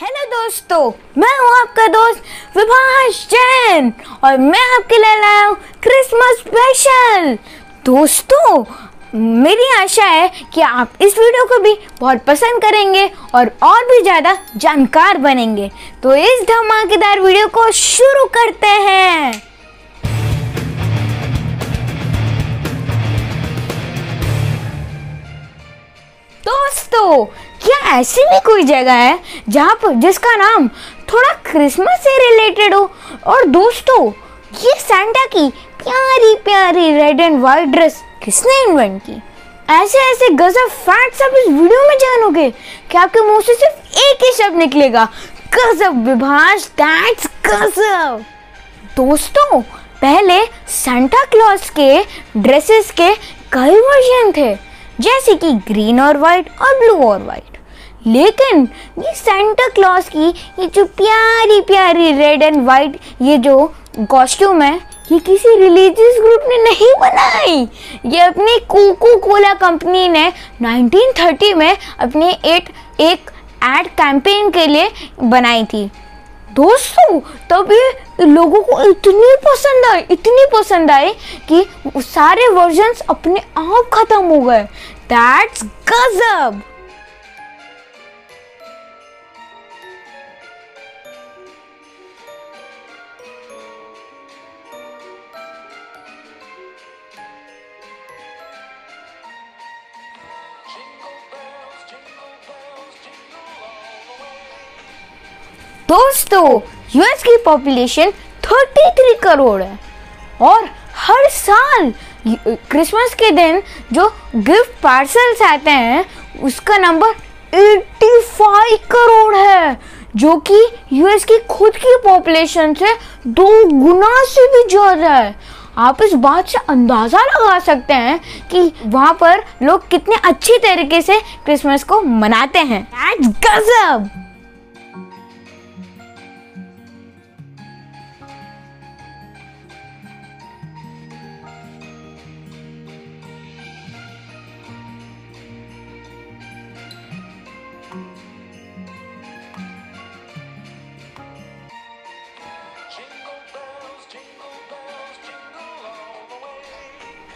Hello दोस्तों, मैं हूँ आपका दोस्त विभाष जैन और मैं आपके लिए लाया हूँ क्रिसमस स्पेशल दोस्तों, मेरी आशा है कि आप इस वीडियो को भी बहुत पसंद करेंगे और और भी ज़्यादा जानकार बनेंगे। तो इस धमाकेदार वीडियो को शुरू करते हैं। दोस्तों, क्या ऐसी भी कोई जगह है जहाँ पर जिसका नाम थोड़ा क्रिसमस से रिलेटेड हो? और दोस्तों, ये सैंटा की प्यारी प्यारी रेड एंड व्हाइट ड्रेस किसने इन्वेंट की? ऐसे ऐसे गजब फैक्ट्स आप इस वीडियो में जानोगे? कि आपके मुँह से सिर्फ़ एक ही शब्द निकलेगा? गजब विभाष दैट्स गजब! दोस्तों, पहले सेंटा क्लॉज के ड्रेसेस के कई वर्जन थे। जैसे कि ग्रीन और वाइट और ब्लू और वाइट लेकिन ये सेंटा क्लॉज की ये जो प्यारी प्यारी रेड एंड वाइट ये जो कॉस्ट्यूम है, ये किसी रिलीजियस ग्रुप ने नहीं बनाई. ये अपनी कोको कोला कंपनी ने 1930 में अपने एक एक एड कैंपेन के लिए बनाई थी. दोस्तों तब ये लोगों को इतनी पसंद आई, इतनी पसंद आई कि सारे वर्जन्स अपने आप खत्म हो गए। दैट्स गजब। दोस्तों यूएस की पॉपुलेशन 33 करोड़ है। और हर साल क्रिसमस के दिन जो गिफ्ट पार्सल्स आते हैं, उसका नंबर 85 करोड़ है, जो कि यूएस की खुद की पॉपुलेशन से दो गुना से भी ज़्यादा है। आप इस बात से अंदाज़ा लगा सकते हैं कि वहाँ पर लोग कितने अच्छी तरीके से क्रिसमस को मनाते हैं। गजब!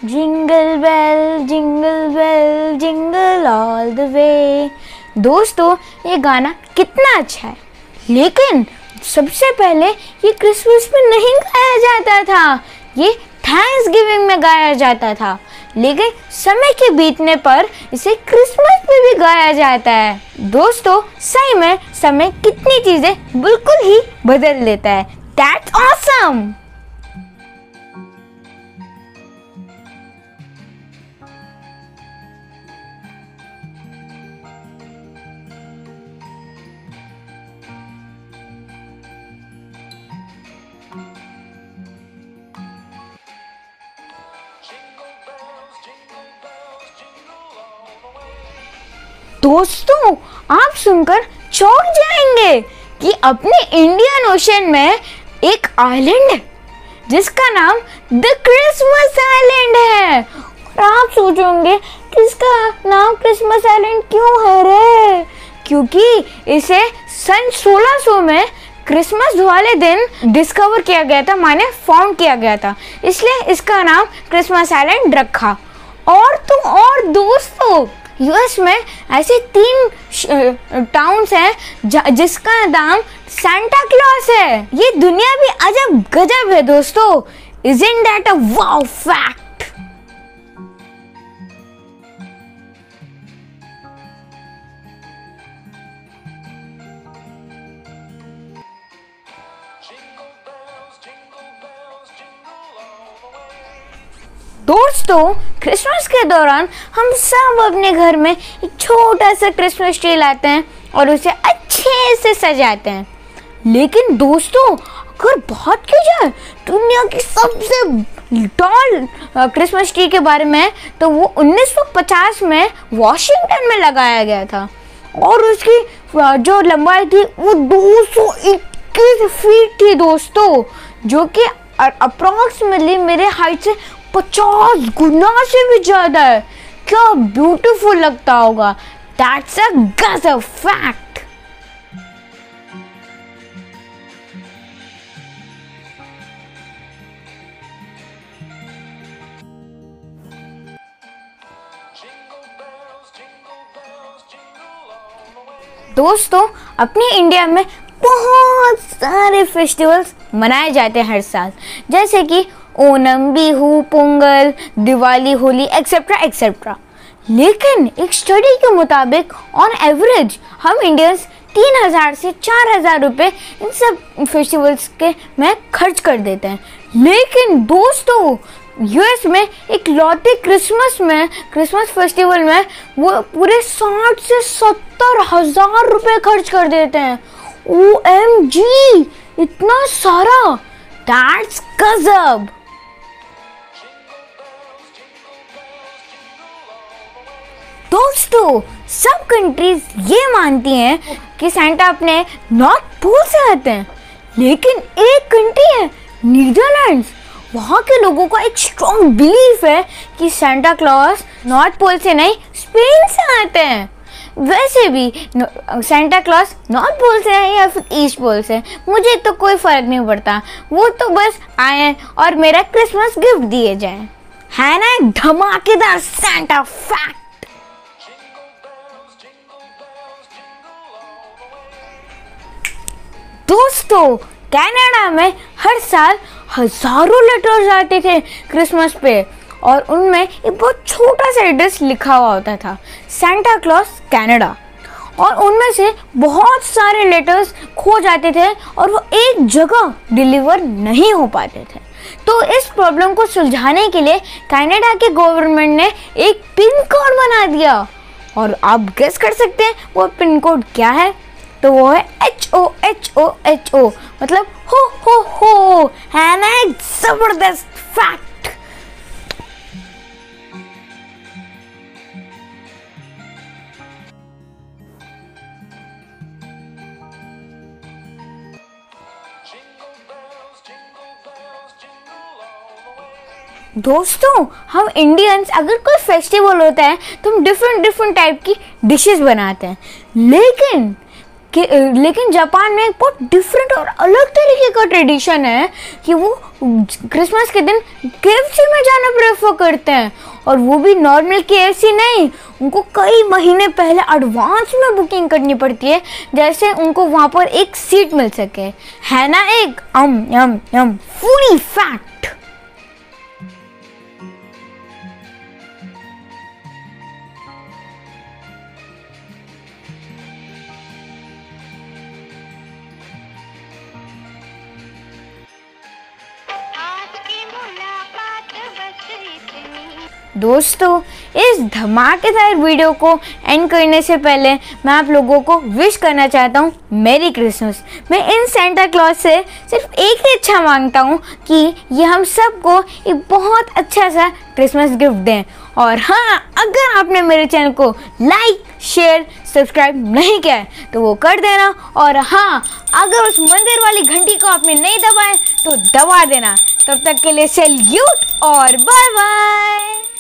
Jingle bell jingle bell jingle all the way दोस्तों, ये गाना कितना अच्छा है। लेकिन सबसे पहले ये क्रिसमस में नहीं गाया जाता था। ये थैंक्स गिविंग में गाया जाता था। लेकिन समय के बीतने पर इसे क्रिसमस में भी गाया जाता है। दोस्तों, सही में समय कितनी चीज़ें बिल्कुल ही बदल देता है। दैट्स ऑसम दोस्तों, आप सुनकर चौंक जाएँगे कि अपने इंडियन ओशन में एक आइलैंड है, जिसका नाम द क्रिसमस आइलैंड है। और आप सोचोगे कि इसका नाम क्रिसमस आइलैंड क्यों है रे? क्योंकि इसे सन 1600 में क्रिसमस वाले दिन डिस्कवर किया गया था, माने फाउंड किया गया था। इसलिए इसका नाम क्रिसमस आइलैंड रखा। और तो और, दोस्तों यूएस में ऐसे तीन टाउन्स हैं जिसका नाम सेंटा क्लॉस है। ये दुनिया भी अजब गजब है दोस्तों। Is in that a wow fact दोस्तों क्रिसमस के दौरान हम सब अपने घर में एक छोटा सा क्रिसमस ट्री लाते हैं और उसे अच्छे से सजाते हैं। लेकिन दोस्तों, अगर बात की जाए दुनिया की सबसे टॉल क्रिसमस ट्री के बारे में तो वो 1950 में वॉशिंगटन में लगाया गया था। और उसकी जो लंबाई थी, वो 221 फीट थी दोस्तों, जो कि अप्रोक्सीमेटली मेरे हाइट से पचास गुना से भी ज़्यादा है। क्या ब्यूटीफुल लगता होगा। दैट्स अ गजब फैक्ट दोस्तों, अपने इंडिया में बहुत सारे फेस्टिवल्स मनाए जाते हैं हर साल। जैसे कि ओनम बिहू पोंगल, दिवाली, होली एक्सेट्रा एक्सेट्रा लेकिन एक स्टडी के मुताबिक ऑन एवरेज हम इंडियंस तीन हज़ार से चार हज़ार रुपये इन सब फेस्टिवल्स के में खर्च कर देते हैं। लेकिन दोस्तों यूएस में एक लौते क्रिसमस में क्रिसमस फेस्टिवल में वो पूरे साठ से सत्तर हज़ार रुपये खर्च कर देते हैं। ओ एम जी इतना सारा। दैट्स गजब। दोस्तों, सब कंट्रीज़ ये मानती हैं कि सेंटा अपने नॉर्थ पोल से आते हैं। लेकिन एक कंट्री है नीदरलैंड्स वहाँ के लोगों का एक स्ट्रॉन्ग बिलीफ है कि सेंटा क्लॉज नॉर्थ पोल से नहीं स्पेन से आते हैं। वैसे भी सेंटा क्लॉज नॉर्थ पोल से है या फिर ईस्ट पोल से? मुझे तो कोई फ़र्क नहीं पड़ता। वो तो बस आए और मेरा क्रिसमस गिफ्ट दिए जाए। है ना, धमाकेदार सेंटा फैक्ट दोस्तों, कनाडा में हर साल हज़ारों लेटर्स आते थे क्रिसमस पे, और उनमें एक बहुत छोटा सा एड्रेस लिखा हुआ होता था सेंटा क्लॉज कनाडा और उनमें से बहुत सारे लेटर्स खो जाते थे, और वो एक जगह डिलीवर नहीं हो पाते थे। तो इस प्रॉब्लम को सुलझाने के लिए कनाडा के गवर्नमेंट ने एक पिन कोड बना दिया। और आप गेस कर सकते हैं, वो पिन कोड क्या है? तो वो है H O H O H O मतलब हो हो हो, है ना? एक ज़बरदस्त फैक्ट दोस्तों, हम इंडियंस अगर कोई फेस्टिवल होता है तो हम डिफरेंट डिफरेंट टाइप की डिशेस बनाते हैं। लेकिन कि लेकिन जापान में एक बहुत डिफरेंट और अलग तरीके का ट्रेडिशन है कि वो क्रिसमस के दिन के में जाना प्रेफर करते हैं। और वो भी नॉर्मल के नहीं, उनको कई महीने पहले एडवांस में बुकिंग करनी पड़ती है, जैसे उनको वहाँ पर एक सीट मिल सके। है ना एक? अम यम यम फुली फैक्ट दोस्तों, इस धमाकेदार वीडियो को एंड करने से पहले मैं आप लोगों को विश करना चाहता हूँ मेरी क्रिसमस मैं इन सेंटा क्लॉज से सिर्फ़ एक ही इच्छा माँगता हूँ कि ये हम सबको एक बहुत अच्छा सा क्रिसमस गिफ्ट दें। और हाँ अगर आपने मेरे चैनल को लाइक शेयर सब्सक्राइब नहीं किया है तो वो कर देना। और हाँ अगर उस मंदिर वाली घंटी को आपने नहीं दबाए तो दबा देना। तब तक के लिए सेल्यूट और बाय बाय